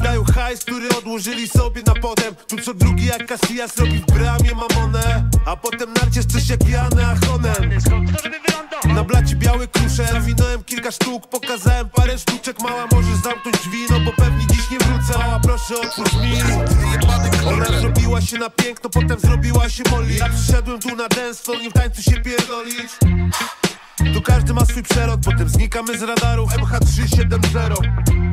Wydają hajs, który odłożyli sobie na potem. Tu co drugi jak Casillas robi w bramie mamonę A potem narcisz coś jak Jana Ahonen Na blacie biały krusze Zawinąłem kilka sztuk, pokazałem parę sztuczek Mała możesz zamknąć drzwi, no bo pewnie dziś nie wrócę. Mała proszę otwórz mi. Ona zrobiła się na piękno, potem zrobiła się molly Ja przyszedłem tu na dance nie w tańcu się pierdolić. Tu każdy ma swój przelot, potem znikamy z radarów. MH370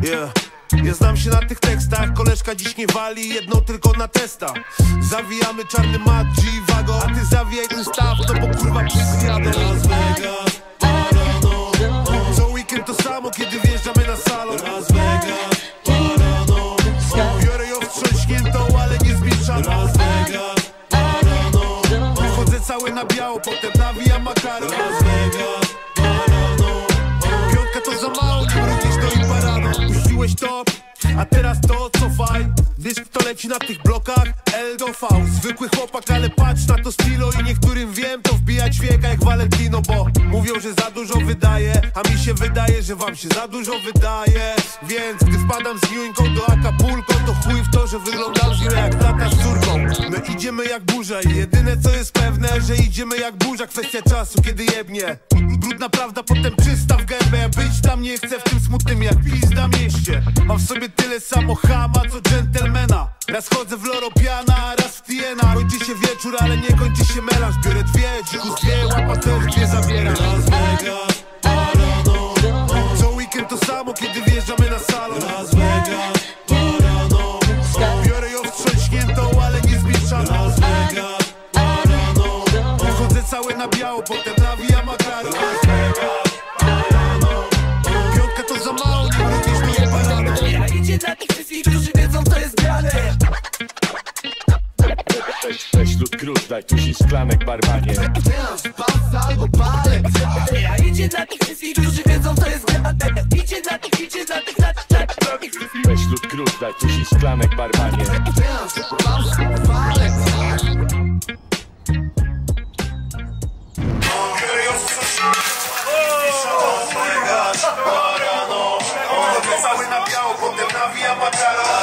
Yeah ja znam się na tych tekstach, koleżka dziś nie wali, jedną tylko na testa. Zawijamy czarny mat, G-Wago, a ty zawijaj ten staw, no bo kurwa przyjadę Las Vegas, Parano Co weekend to samo, kiedy wjeżdżamy na salon. Las Vegas, Parano Biorę ją wstrząśniętą, ale nie zmieszam Las Vegas, Parano Chodzę cały na biało, potem teraz to cofaj Dysk to leci na tych blokach? L do V. Zwykły chłopak, ale patrz na to stylo I niektórym wiem to wbijać wieka jak Valentino Bo mówią, że za dużo wydaje A mi się wydaje, że wam się za dużo wydaje. Więc gdy wpadam z Niuńką do Acapulco To chuj w to, że wyglądam źle jak tata z córką. My idziemy jak burza i jedyne co jest pewne Że idziemy jak burza, kwestia czasu, kiedy jebnie. Brudna prawda, potem czysta w gębę. Być tam nie chcę w tym smutnym jak pizda mieście W sobie tyle samo chama, co dżentelmena. Raz chodzę w loro piana, a raz w tiena. Kończy się wieczór, ale nie kończy się melanż. Biorę dwie, dzikus dwie, łapa też dwie zabieram Las Vegas, Parano Co weekend to samo, kiedy wjeżdżamy na salon. Las Vegas, Parano Biorę ją wstrząśniętą, ale nie zmieszam Las Vegas, Parano Chodzę cały na biało, potem Weź, weź lód gruz, daj tu szklanek barmanie Teraz pas albo palec. Ja idzie na tych wszystkich, którzy wiedzą co jest gra Idzie na tych, idzie na tych, na tych, na tych Weź lód gruz, daj tu szklanek barmanie Teraz pas albo palec. Oh Paranoid, one wypały na biało, potem nawija maczaro